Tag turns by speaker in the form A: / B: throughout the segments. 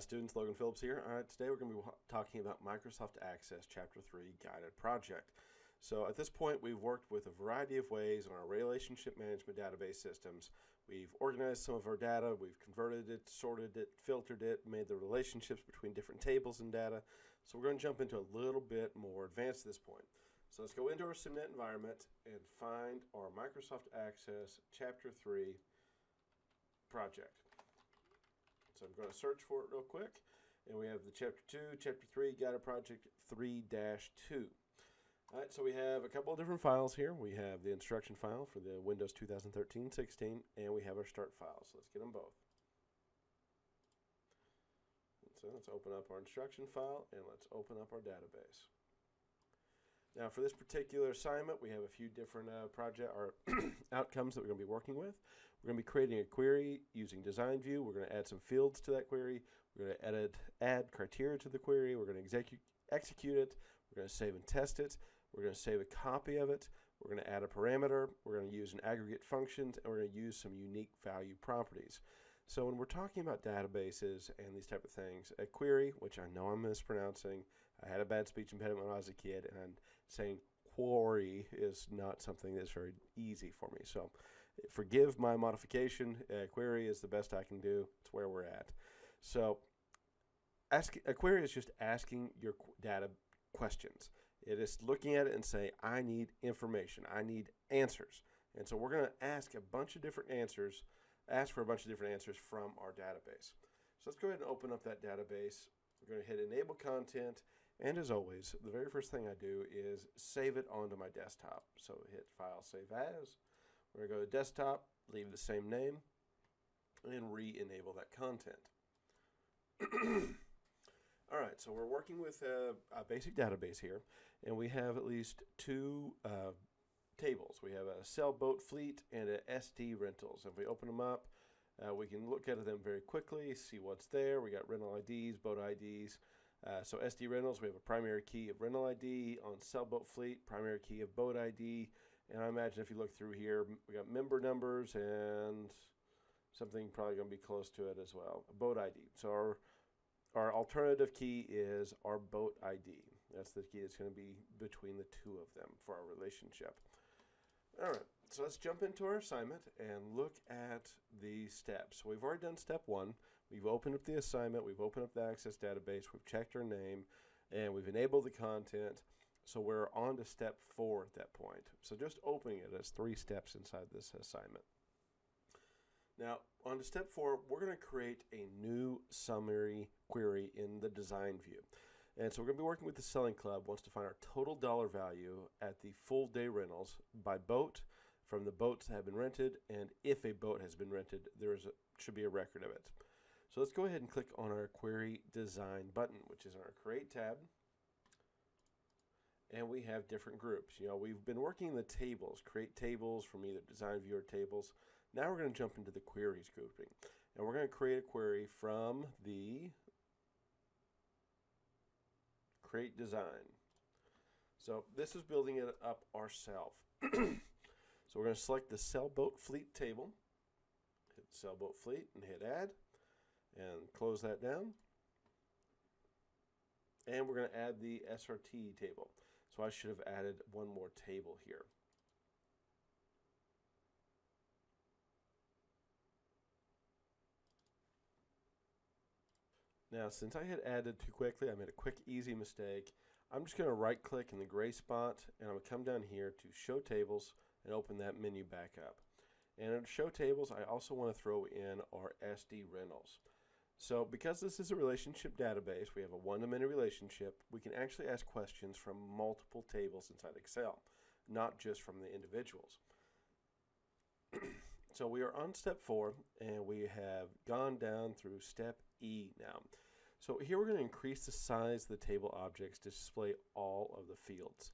A: students, Logan Phillips here. All right, today we're going to be talking about Microsoft Access Chapter 3 Guided Project. So at this point, we've worked with a variety of ways on our relationship management database systems. We've organized some of our data, we've converted it, sorted it, filtered it, made the relationships between different tables and data. So we're going to jump into a little bit more advanced at this point. So let's go into our SimNet environment and find our Microsoft Access Chapter 3 project. So I'm going to search for it real quick. And we have the Chapter 2, Chapter 3, Guided Project 3-2. All right, so we have a couple of different files here. We have the instruction file for the Windows 2013-16, and we have our start file. So let's get them both. So let's open up our instruction file, and let's open up our database. Now for this particular assignment, we have a few different uh, project or outcomes that we're going to be working with. We're going to be creating a query using Design View. We're going to add some fields to that query. We're going to edit, add criteria to the query. We're going to execute, execute it. We're going to save and test it. We're going to save a copy of it. We're going to add a parameter. We're going to use an aggregate functions, and we're going to use some unique value properties. So when we're talking about databases and these type of things, a query, which I know I'm mispronouncing, I had a bad speech impediment when I was a kid, and saying quarry is not something that's very easy for me. So forgive my modification. A query is the best I can do. It's where we're at. So ask, a query is just asking your data questions. It is looking at it and say, I need information. I need answers. And so we're going to ask a bunch of different answers ask for a bunch of different answers from our database. So let's go ahead and open up that database. We're going to hit enable content. And as always, the very first thing I do is save it onto my desktop. So hit file save as. We're going to go to desktop, leave the same name, and re-enable that content. All right, so we're working with a, a, basic database here, and we have at least two uh, tables. We have a sailboat fleet and a SD rentals. If we open them up, uh, we can look at them very quickly, see what's there. We got rental IDs, boat IDs. Uh, so SD rentals, we have a primary key of rental ID on sailboat fleet, primary key of boat ID, and I imagine if you look through here, we got member numbers and something probably going to be close to it as well, a boat ID. So our our alternative key is our boat ID. That's the key that's going to be between the two of them for our relationship. All right, so let's jump into our assignment and look at the steps. So we've already done step one. We've opened up the assignment, we've opened up the Access database, we've checked our name, and we've enabled the content. So we're on to step four at that point. So just opening it as three steps inside this assignment. Now, on to step four, we're going to create a new summary query in the design view. And so we're going to be working with the Sailing Club, wants to find our total dollar value at the full day rentals by boat from the boats that have been rented, and if a boat has been rented, there is a, should be a record of it. So let's go ahead and click on our Query Design button, which is in our Create tab. And we have different groups. You know, we've been working the tables, create tables from either Design View or tables. Now we're going to jump into the queries grouping. And we're going to create a query from the create design. So this is building it up ourselves. so we're going to select the sailboat fleet table, hit sailboat fleet and hit add and close that down. And we're going to add the SRT table. So I should have added one more table here. Now, since I had added too quickly, I made a quick, easy mistake. I'm just going to right click in the gray spot and I'm going to come down here to show tables and open that menu back up. And in show tables, I also want to throw in our SD rentals. So because this is a relationship database, we have a one-to-many relationship, we can actually ask questions from multiple tables inside Excel, not just from the individuals. so we are on step four, and we have gone down through step E now. So here we're going to increase the size of the table objects to display all of the fields.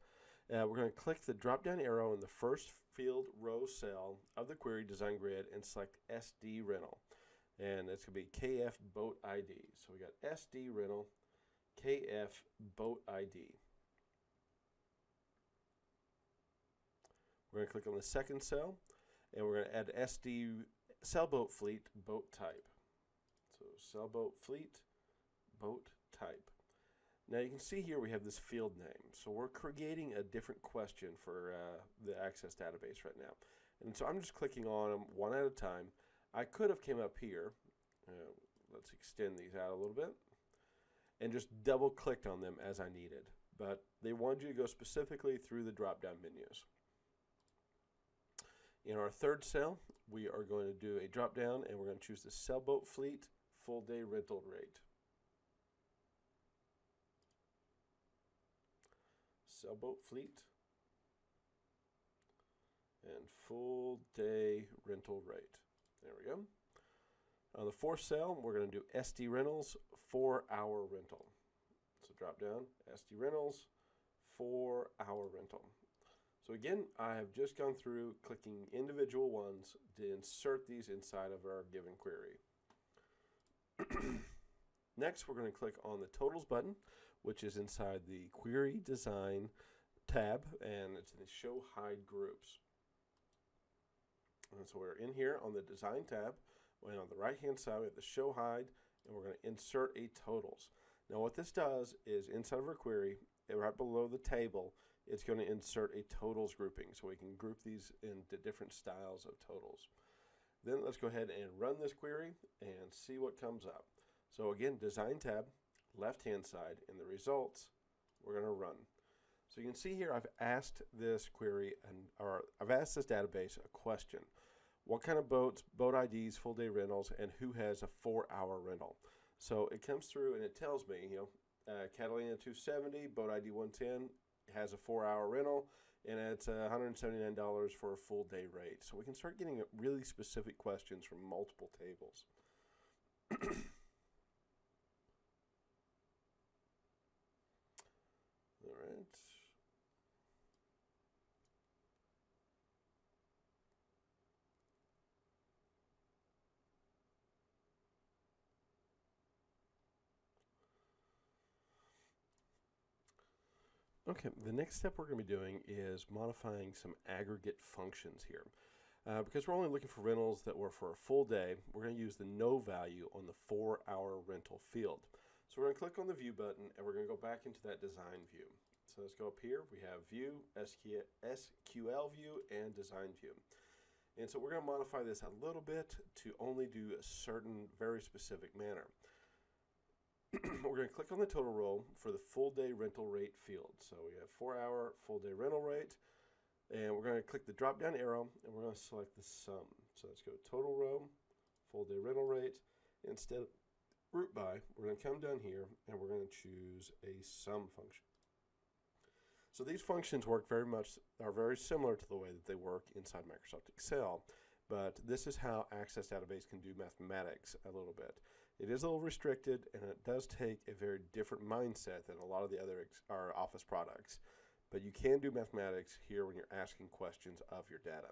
A: Uh, we're going to click the drop down arrow in the first field row cell of the query design grid and select SD rental. And it's going to be KF boat ID. So we got SD rental, KF boat ID. We're going to click on the second cell and we're going to add SD sailboat fleet boat type. So sailboat fleet boat type. Now you can see here we have this field name. So we're creating a different question for uh, the Access database right now. And so I'm just clicking on them one at a time. I could have came up here. Uh, let's extend these out a little bit. And just double clicked on them as I needed. But they wanted you to go specifically through the drop down menus. In our third cell, we are going to do a drop down and we're going to choose the sailboat fleet full day rental rate. Sailboat fleet and full day rental rate. There we go. On the fourth cell, we're going to do SD Rentals four hour rental. So drop down SD Rentals four hour rental. So again, I have just gone through clicking individual ones to insert these inside of our given query. Next, we're going to click on the Totals button, which is inside the Query Design tab, and it's in the Show Hide Groups. And so we're in here on the Design tab, and on the right-hand side, we have the Show Hide, and we're going to insert a Totals. Now what this does is inside of our query, right below the table, it's going to insert a totals grouping so we can group these into different styles of totals. Then let's go ahead and run this query and see what comes up. So again, design tab, left hand side, in the results, we're going to run. So you can see here I've asked this query and or I've asked this database a question. What kind of boats, boat IDs, full day rentals, and who has a four hour rental? So it comes through and it tells me, you know, uh, Catalina 270, boat ID 110, has a four hour rental and it's $179 for a full day rate. So we can start getting really specific questions from multiple tables. All right. Okay, the next step we're going to be doing is modifying some aggregate functions here. Uh, because we're only looking for rentals that were for a full day, we're going to use the no value on the four hour rental field. So we're going to click on the view button and we're going to go back into that design view. So let's go up here. We have view, SQL view, and design view. And so we're going to modify this a little bit to only do a certain very specific manner. we're going to click on the total row for the full day rental rate field. So we have four hour full day rental rate. And we're going to click the drop down arrow and we're going to select the sum. So let's go total row, full day rental rate. Instead of root by, we're going to come down here and we're going to choose a sum function. So these functions work very much, are very similar to the way that they work inside Microsoft Excel. But this is how Access Database can do mathematics a little bit. It is a little restricted, and it does take a very different mindset than a lot of the other our Office products. But you can do mathematics here when you're asking questions of your data.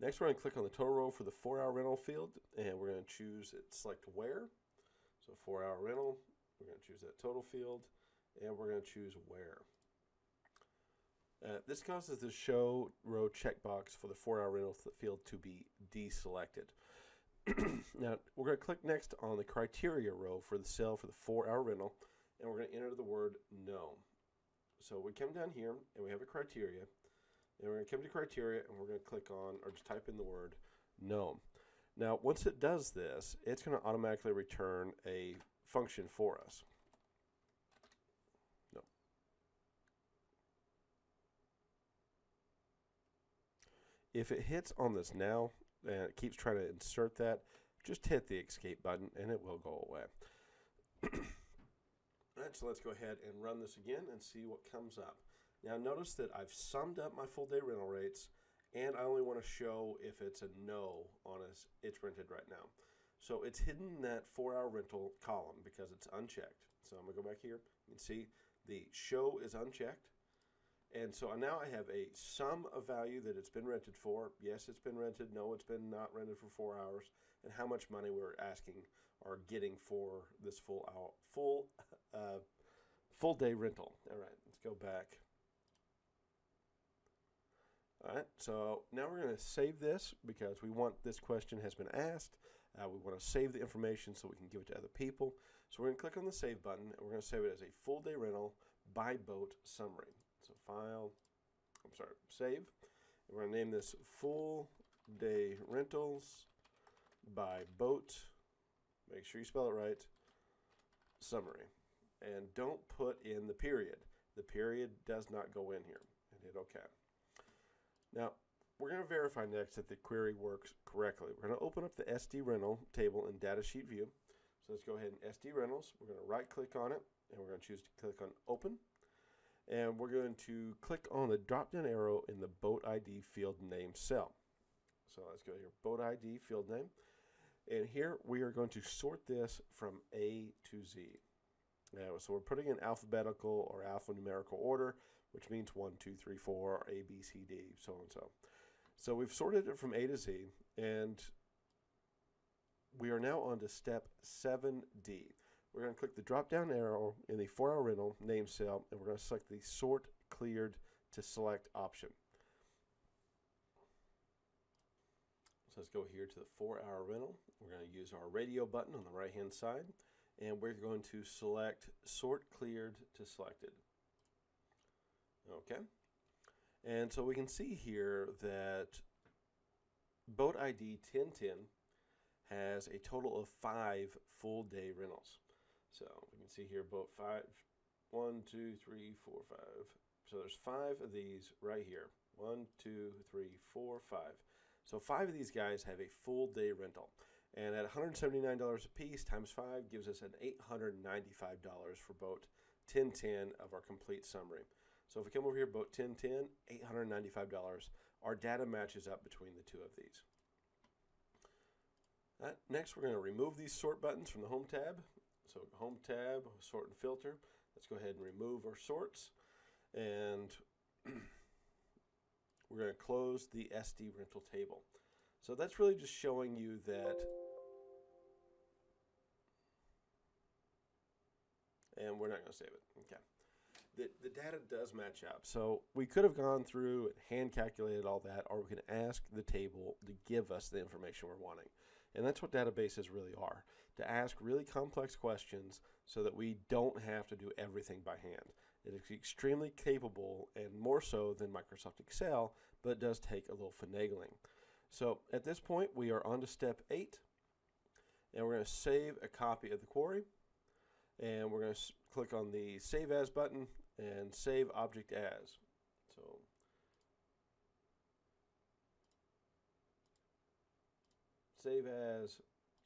A: Next, we're going to click on the total row for the four-hour rental field, and we're going to choose select where. So four-hour rental, we're going to choose that total field, and we're going to choose where. Uh, this causes the show row checkbox for the four-hour rental field to be deselected. now, we're going to click next on the criteria row for the cell for the four-hour rental, and we're going to enter the word no. So we come down here, and we have a criteria, and we're going to come to criteria, and we're going to click on, or just type in the word no. Now, once it does this, it's going to automatically return a function for us. No. If it hits on this now, and it keeps trying to insert that, just hit the escape button and it will go away. Alright, so let's go ahead and run this again and see what comes up. Now notice that I've summed up my full day rental rates and I only want to show if it's a no on us, it's rented right now. So it's hidden that four hour rental column because it's unchecked. So I'm gonna go back here. and see the show is unchecked. And so now I have a sum of value that it's been rented for. Yes, it's been rented. No, it's been not rented for four hours. And how much money we're asking or getting for this full hour, full, uh, full day rental. All right, let's go back. All right, so now we're going to save this because we want this question has been asked. Uh, we want to save the information so we can give it to other people. So we're going to click on the save button and we're going to save it as a full day rental by boat summary. File, I'm sorry, save. And we're to name this full day rentals by boat. Make sure you spell it right. Summary. And don't put in the period. The period does not go in here. And hit OK. Now, we're going to verify next that the query works correctly. We're going to open up the SD rental table in Datasheet View. So let's go ahead and SD Rentals. We're going to right click on it and we're going to choose to click on Open. And we're going to click on the drop down arrow in the boat ID field name cell. So let's go here, boat ID field name. And here we are going to sort this from A to Z. Now, so we're putting in alphabetical or alphanumerical order, which means 1, 2, 3, 4, A, B, C, D, so and so. So we've sorted it from A to Z, and we are now on to step 7D. We're going to click the drop down arrow in the 4 hour rental name cell, and we're going to select the sort cleared to select option. So let's go here to the 4 hour rental. We're going to use our radio button on the right hand side, and we're going to select sort cleared to selected. Okay. And so we can see here that boat ID 1010 has a total of five full day rentals. So we can see here boat five, one, two, three, four, five. So there's five of these right here. One, two, three, four, five. So five of these guys have a full day rental. And at $179 a piece times five gives us an $895 for boat 1010 of our complete summary. So if we come over here, boat 1010, $895. Our data matches up between the two of these. Next, we're going to remove these sort buttons from the Home tab. So Home tab, sort and filter. Let's go ahead and remove our sorts. And we're going to close the SD rental table. So that's really just showing you that and we're not going to save it. Okay. The, the data does match up. So we could have gone through and hand calculated all that, or we can ask the table to give us the information we're wanting. And that's what databases really are to ask really complex questions so that we don't have to do everything by hand. It is extremely capable and more so than Microsoft Excel, but it does take a little finagling. So at this point, we are on to step eight, and we're going to save a copy of the query. And we're going to click on the Save As button and Save Object As. So save as,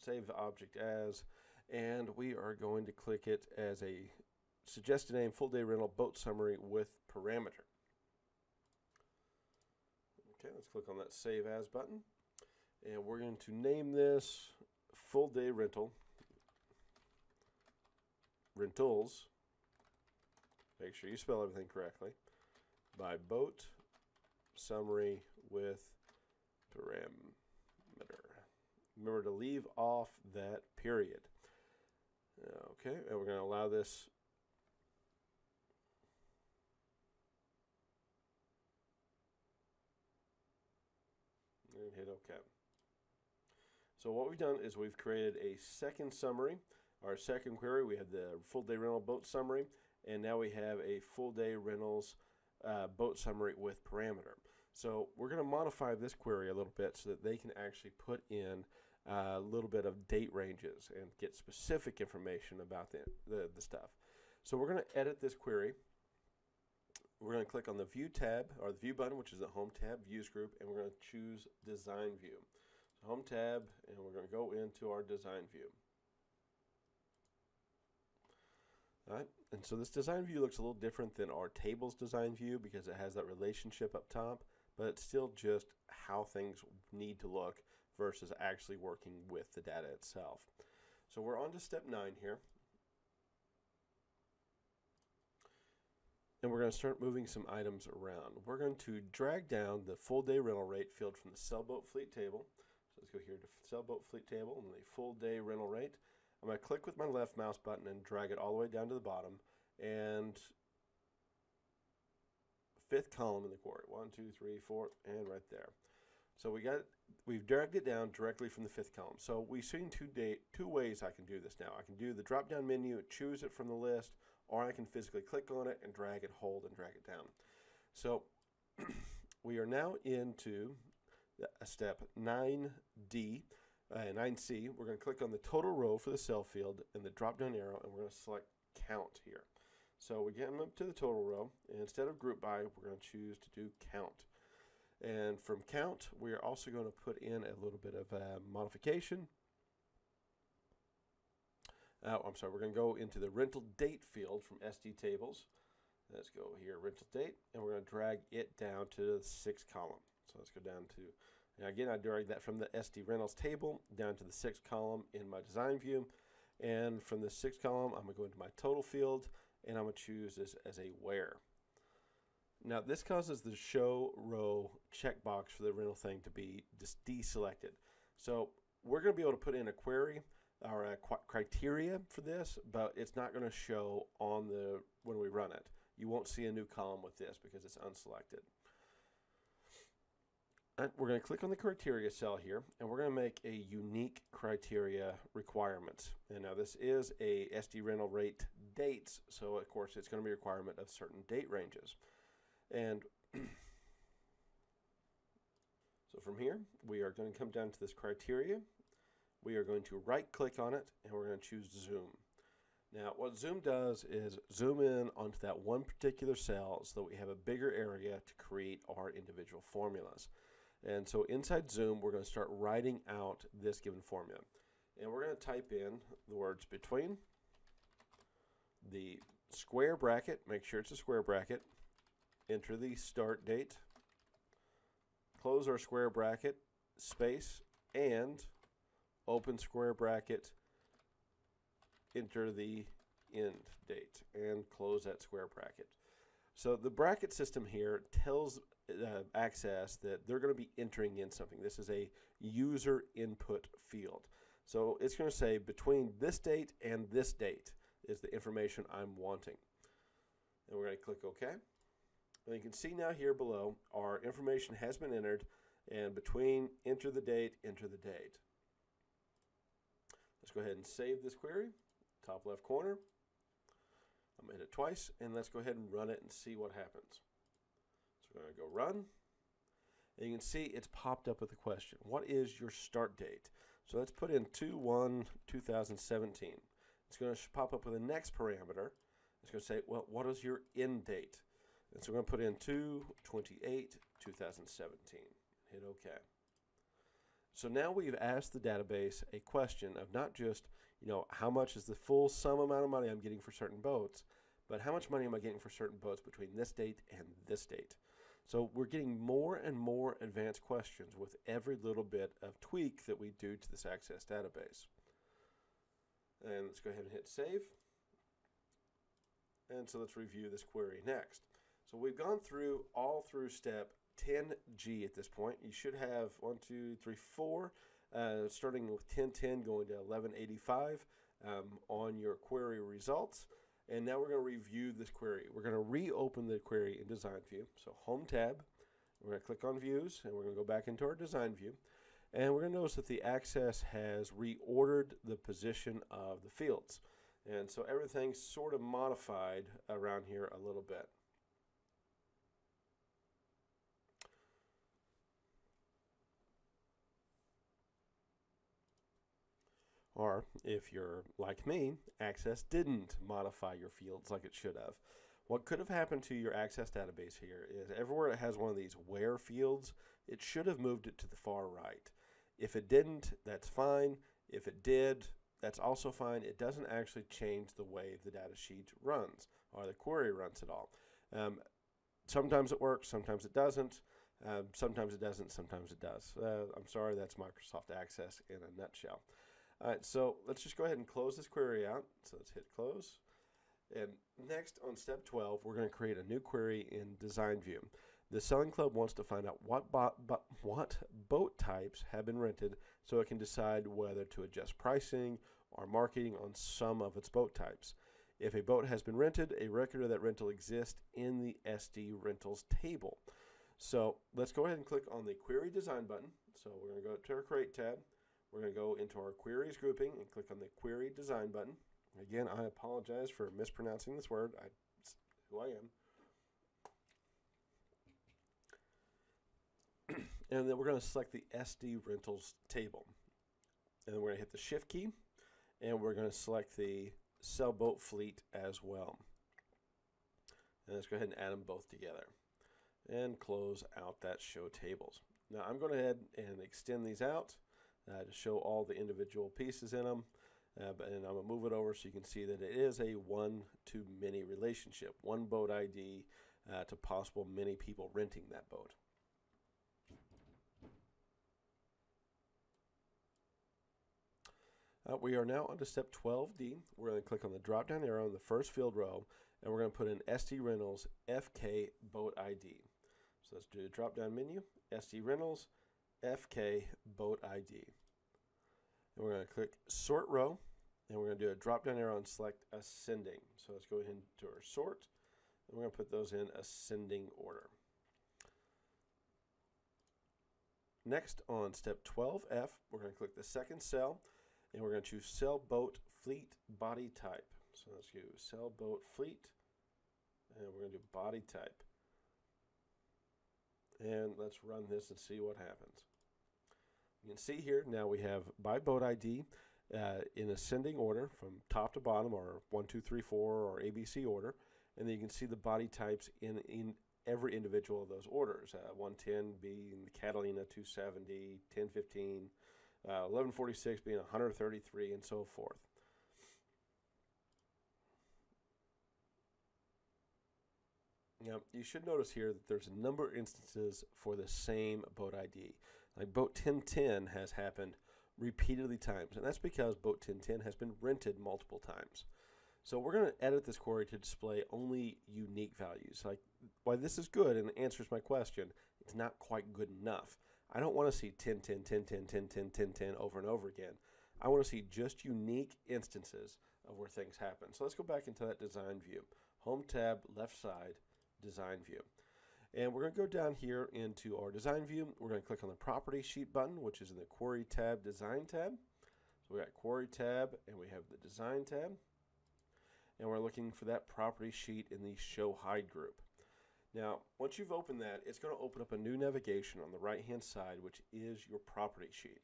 A: save the object as, and we are going to click it as a suggested name full day rental boat summary with parameter. Okay, let's click on that save as button. And we're going to name this full day rental rentals. Make sure you spell everything correctly. By boat summary with parameter. Remember to leave off that period. Okay, and we're going to allow this and hit OK. So what we've done is we've created a second summary. Our second query, we have the full day rental boat summary, and now we have a full day rentals uh, boat summary with parameter. So we're going to modify this query a little bit so that they can actually put in a little bit of date ranges and get specific information about the, the, the stuff. So we're going to edit this query. We're going to click on the View tab, or the View button, which is the Home tab, Views group, and we're going to choose Design View. So home tab, and we're going to go into our Design View. All right, and so this design view looks a little different than our tables design view because it has that relationship up top, but it's still just how things need to look versus actually working with the data itself. So we're on to step nine here. And we're going to start moving some items around. We're going to drag down the full day rental rate field from the sailboat fleet table. So let's go here to sailboat fleet table and the full day rental rate. I'm going to click with my left mouse button and drag it all the way down to the bottom. And fifth column in the query. One, two, three, four, and right there. So we got we've dragged it down directly from the fifth column. So we've seen two day, two ways I can do this now. I can do the drop down menu, choose it from the list, or I can physically click on it and drag it, hold, and drag it down. So we are now into step 9D, uh, 9C. We're going to click on the total row for the cell field and the drop down arrow, and we're going to select count here. So we get them up to the total row, and instead of group by, we're going to choose to do count. And from count, we are also going to put in a little bit of uh, modification. Uh, I'm sorry, we're going to go into the rental date field from SD tables. Let's go here, rental date, and we're going to drag it down to the sixth column. So let's go down to, now again, I drag that from the SD rentals table down to the sixth column in my design view. And from the sixth column, I'm going to go into my total field, and I'm going to choose this as a where. Now this causes the show row checkbox for the rental thing to be just deselected. So we're going to be able to put in a query or a criteria for this, but it's not going to show on the when we run it. You won't see a new column with this because it's unselected. And we're going to click on the criteria cell here, and we're going to make a unique criteria requirement. And now this is a SD rental rate dates, so of course it's going to be a requirement of certain date ranges. And so from here, we are going to come down to this criteria. We are going to right click on it and we're going to choose zoom. Now what zoom does is zoom in onto that one particular cell so that we have a bigger area to create our individual formulas. And so inside zoom, we're going to start writing out this given formula. And we're going to type in the words between the square bracket, make sure it's a square bracket, enter the start date, close our square bracket, space, and open square bracket, enter the end date, and close that square bracket. So the bracket system here tells uh, Access that they're going to be entering in something. This is a user input field. So it's going to say between this date and this date is the information I'm wanting. And we're going to click OK. You can see now here below, our information has been entered, and between enter the date, enter the date. Let's go ahead and save this query, top left corner. I'm going to hit it twice, and let's go ahead and run it and see what happens. So we're going to go run, and you can see it's popped up with a question. What is your start date? So let's put in 2-1-2017. It's going to pop up with the next parameter. It's going to say, well, what is your end date? And so we're going to put in 228 2017. Hit OK. So now we've asked the database a question of not just, you know, how much is the full sum amount of money I'm getting for certain boats, but how much money am I getting for certain boats between this date and this date. So we're getting more and more advanced questions with every little bit of tweak that we do to this Access database. And let's go ahead and hit save. And so let's review this query next. So we've gone through all through step 10G at this point. You should have one, two, three, four, uh, starting with 1010 going to 1185 um, on your query results. And now we're going to review this query. We're going to reopen the query in Design View. So Home tab, we're going to click on Views, and we're going to go back into our Design View. And we're going to notice that the Access has reordered the position of the fields. And so everything's sort of modified around here a little bit. Or if you're like me, Access didn't modify your fields like it should have. What could have happened to your Access database here is everywhere it has one of these where fields, it should have moved it to the far right. If it didn't, that's fine. If it did, that's also fine. It doesn't actually change the way the data sheet runs or the query runs at all. Um, sometimes it works, sometimes it doesn't. Um, sometimes it doesn't, sometimes it does. Uh, I'm sorry, that's Microsoft Access in a nutshell. All right, so let's just go ahead and close this query out. So let's hit close. And next on step 12, we're going to create a new query in Design View. The Sailing Club wants to find out what, what boat types have been rented so it can decide whether to adjust pricing or marketing on some of its boat types. If a boat has been rented, a record of that rental exists in the SD rentals table. So let's go ahead and click on the Query Design button. So we're going to go to our Create tab. We're going to go into our Queries grouping and click on the Query Design button. Again, I apologize for mispronouncing this word. I, who I am. and then we're going to select the SD Rentals table. And then we're going to hit the Shift key, and we're going to select the sailboat fleet as well. And let's go ahead and add them both together and close out that show tables. Now I'm going to head and extend these out uh, to show all the individual pieces in them. Uh, but, and I'm going to move it over so you can see that it is a one-to-many relationship. One boat ID uh, to possible many people renting that boat. Uh, we are now on to step 12D. We're going to click on the drop down arrow in the first field row and we're going to put in SD Rentals FK Boat ID. So let's do the drop down menu, SD Rentals, FK Boat ID. And we're going to click Sort Row, and we're going to do a drop down arrow and select Ascending. So let's go ahead to our sort, and we're going to put those in ascending order. Next on step 12F, we're going to click the second cell, and we're going to choose Sailboat Fleet Boat Type. So let's do Sailboat Fleet, and we're going to do Boat Type. And let's run this and see what happens. You can see here now we have by boat ID uh, in ascending order from top to bottom, or 1, 2, 3, 4, or ABC order. And then you can see the boat types in, in every individual of those orders. Uh, 110 being the Catalina 270, 1015, uh, 1146 being 133, and so forth. Now, you should notice here that there's a number of instances for the same boat ID. Like boat 1010 has happened repeatedly times, and that's because boat 1010 has been rented multiple times. So we're going to edit this query to display only unique values. Like, why this is good and answers my question, it's not quite good enough. I don't want to see 10, 10, 10, 10, 10, 10, 10, 10 over and over again. I want to see just unique instances of where things happen. So let's go back into that design view. Home tab, left side, design view. And we're going to go down here into our design view. We're going to click on the property sheet button, which is in the query tab, design tab. So we got query tab and we have the design tab. And we're looking for that property sheet in the show hide group. Now, once you've opened that, it's going to open up a new navigation on the right hand side, which is your property sheet.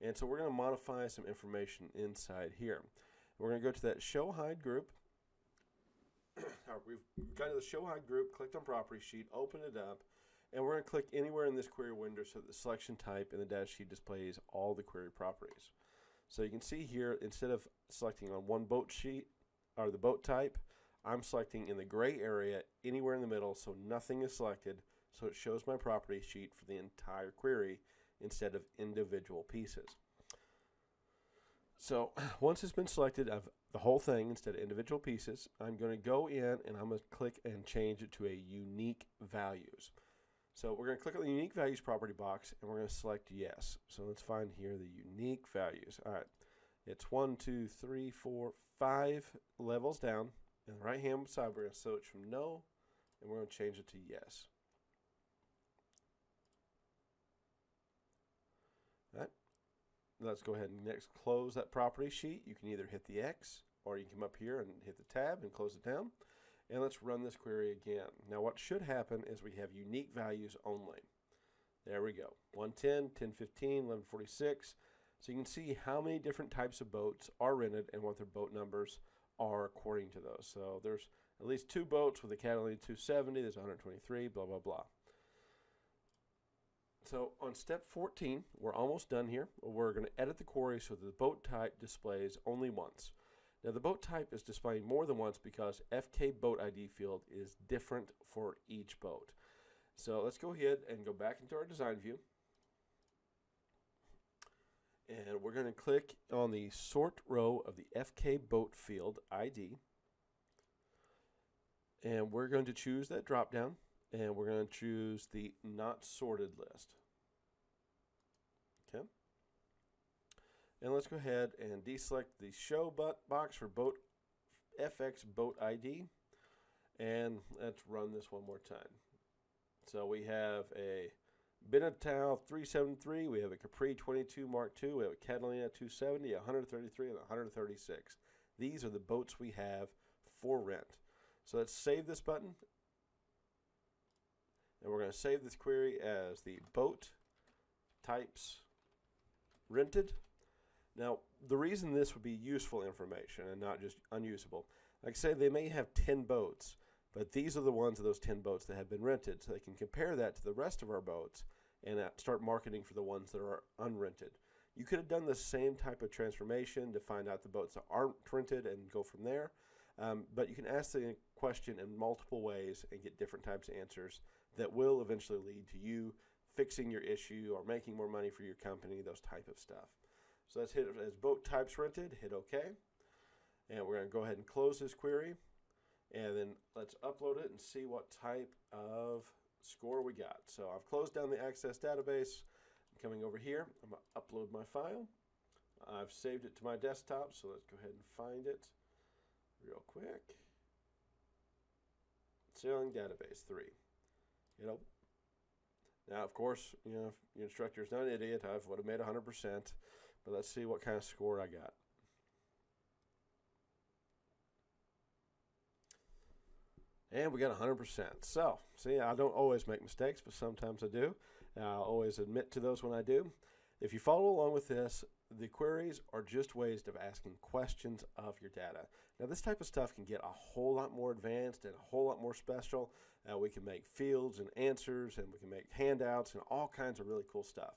A: And so we're going to modify some information inside here. We're going to go to that show hide group we've gone to the show hide group, clicked on property sheet, opened it up, and we're going to click anywhere in this query window so that the selection type in the data sheet displays all the query properties. So you can see here, instead of selecting on one boat sheet or the boat type, I'm selecting in the gray area anywhere in the middle so nothing is selected so it shows my property sheet for the entire query instead of individual pieces. So once it's been selected of the whole thing instead of individual pieces, I'm going to go in and I'm going to click and change it to a unique values. So we're going to click on the unique values property box and we're going to select yes. So let's find here the unique values. All right. It's one, two, three, four, five levels down. And the right hand side, we're going to switch from no and we're going to change it to yes. Let's go ahead and next close that property sheet. You can either hit the X or you can come up here and hit the tab and close it down. And let's run this query again. Now what should happen is we have unique values only. There we go. 110, 1015, 1146. So you can see how many different types of boats are rented and what their boat numbers are according to those. So there's at least two boats with a Catalina 270, there's 123, blah, blah, blah. So on step 14, we're almost done here. We're going to edit the query so that the boat type displays only once. Now the boat type is displaying more than once because FK boat ID field is different for each boat. So let's go ahead and go back into our design view. And we're going to click on the sort row of the FK boat field ID. And we're going to choose that drop down and we're going to choose the not sorted list. Okay. And let's go ahead and deselect the show box for boat FK boat ID. And let's run this one more time. So we have a Beneteau 373, we have a Capri 22 Mark II, we have a Catalina 270, 133, and 136. These are the boats we have for rent. So let's save this button. And we're going to save this query as the boat types rented. Now, the reason this would be useful information and not just unusable, like I say, they may have 10 boats, but these are the ones of those 10 boats that have been rented. So they can compare that to the rest of our boats and uh, start marketing for the ones that are unrented. You could have done the same type of transformation to find out the boats that aren't rented and go from there. Um, but you can ask the question in multiple ways and get different types of answers that will eventually lead to you fixing your issue or making more money for your company, those type of stuff. So let's hit as boat types rented, hit OK. And we're going to go ahead and close this query. And then let's upload it and see what type of score we got. So I've closed down the Access database. I'm coming over here. I'm going to upload my file. I've saved it to my desktop, so let's go ahead and find it real quick. Sailing Database 3. You know, now of course, you know, your instructor is not an idiot, I would have made 100%, but let's see what kind of score I got. And we got 100%. So, see, I don't always make mistakes, but sometimes I do. I'll always admit to those when I do. If you follow along with this, the queries are just ways of asking questions of your data. Now, this type of stuff can get a whole lot more advanced and a whole lot more special. Uh, we can make fields and answers, and we can make handouts and all kinds of really cool stuff.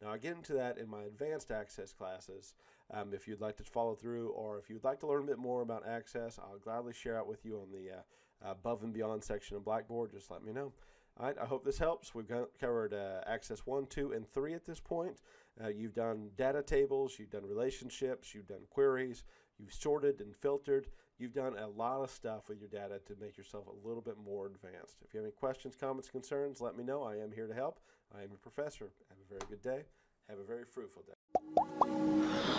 A: Now, I get into that in my advanced access classes. Um, if you'd like to follow through, or if you'd like to learn a bit more about access, I'll gladly share it with you on the uh, above and beyond section of Blackboard. Just let me know. All right, I hope this helps. We've got, covered uh, Access 1, 2, and 3 at this point. Uh, you've done data tables, you've done relationships, you've done queries, you've sorted and filtered. You've done a lot of stuff with your data to make yourself a little bit more advanced. If you have any questions, comments, concerns, let me know. I am here to help. I am a professor. Have a very good day. Have a very fruitful day.